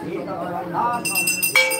संकीर्तनं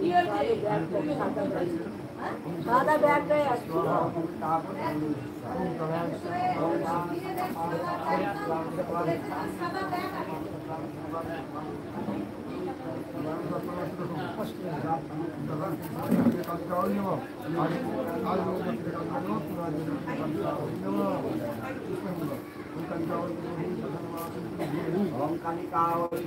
धीमहि भगवान से धीमहि ओम कनिकावली